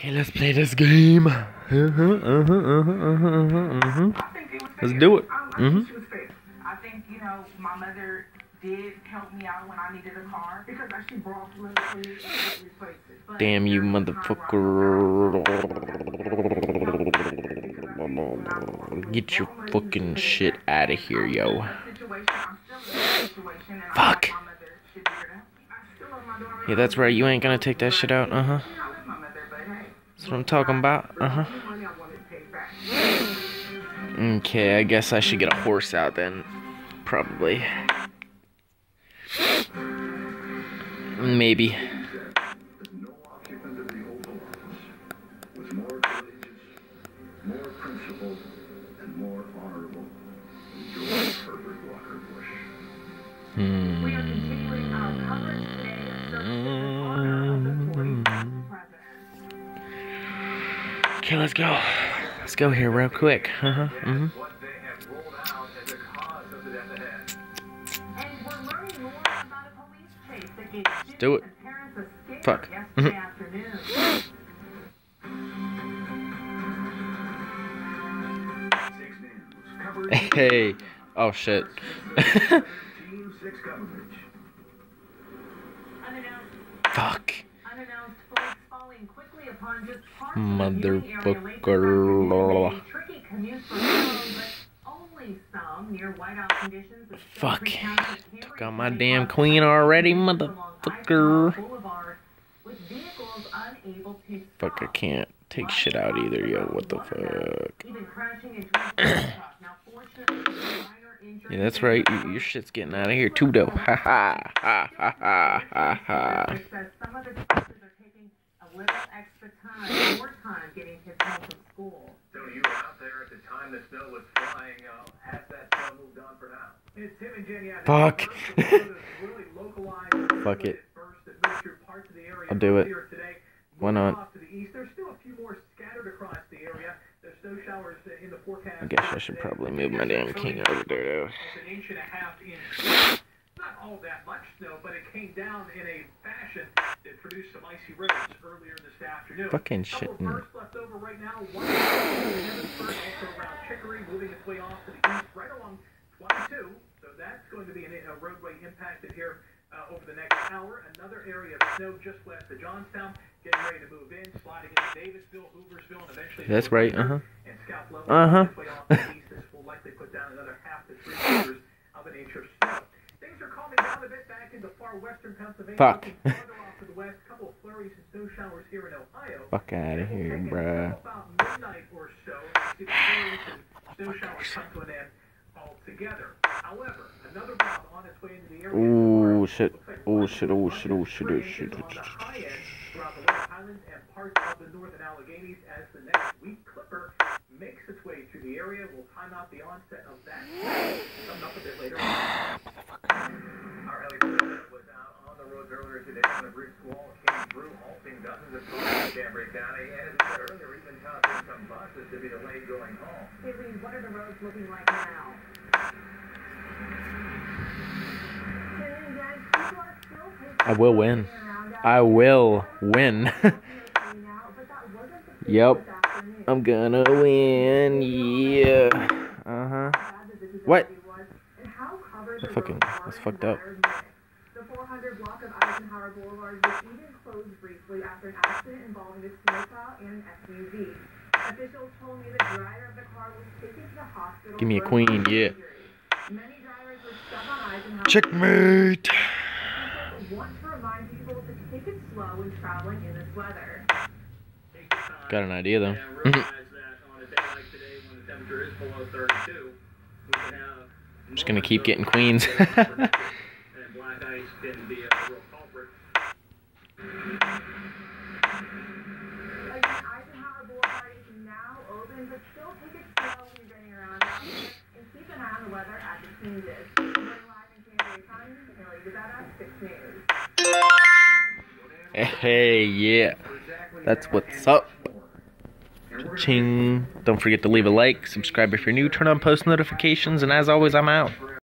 Okay, let's play this game. Uh-huh, uh-huh, uh-huh, uh-huh, Let's do it. I, think you know, my mother did help me out when I needed a car because she brought me replace Damn you, motherfucker. Get your fucking shit out of here, yo. Fuck. Yeah, that's right. You ain't gonna take that shit out. Uh huh. I love my mother, but hey, That's what I'm talking about. Uh huh. Okay, I guess I should get a horse out then. Probably. Maybe. no Okay, let's go. Let's go here real quick. Uh huh. Mm-hmm. gave students do it. Fuck. Mhm. coverage. Hey. Oh shit. Fuck. Unannounced flakes falling quickly upon just parts of the viewing area late this Motherfucker. afternoon made tricky commutes for some, but only some near whiteout conditions. at Fuck. Stone Creek Township Cambria Took out my damn queen already, motherfucker. Eisenhower Boulevard, with vehicles unable to Fuck, I can't take shit out either, yo. What the fuck? Even crashing into a truck. Now, fortunately, minor injuries Yeah, that's right. Your shit's getting out of here too, though. Ha ha ha ha ha ha ha. Which says some of the teachers are taking a little extra time, more time getting kids home from school. Tony, you were out there at the time the snow was flying. Uh, has that snow moved on for now? It's Tim and Jenny. I Fuck. first, the weather is really localized Fuck it. First, that moved through parts of the area I'll do it. Today. Why not? To the east, there's still a few more scattered across the area. There's snow showers in the forecast. I guess I should probably move my damn king over there, though. All that much snow, but it came down in a fashion that produced some icy roads earlier this afternoon. Fucking shit. of left over right now. One Ebensburg, also around Chicory, moving its way off to the east, right along 22. So that's going to be an, a roadway impacted here uh, over the next hour. Another area of snow just west of Johnstown, getting ready to move in, sliding into Davidsville, Hooversville, and eventually. That's right, uh-huh. And Scout Level. Uh-huh. way off the east. This will likely put down another half to three quarters of an inch of snow. Fuck. Looking farther off to the west, couple of flurries and snow showers here in Ohio. Fuck out of here, bruh. About midnight or so, see the flurries and snow showers come to Cambria County. And as earlier, even causing some buses to be delayed going home. Hey, Lee, what are the roads looking like now? I will win. I will win. Yep. I'm gonna win. Yeah. Uh huh. What? That's fucking- that's fucked up. The 400 block of Eisenhower Boulevard was even closed briefly after an accident involving a snowplow and an SUV. Officials told me the driver of the car was taken to the hospital. Give me a queen, injuries. yeah. Many drivers were stuck on Eisenhower. Checkmate. Want to remind people to take it slow when traveling in this weather. Take your time. Got an idea though. And realize that on a day like today when the temperature is below 32, we can have Just gonna keep getting queens. Eh, hey, yeah. That's what's up. Ching. Don't forget to leave a like, subscribe if you're new, turn on post notifications, and as always, I'm out.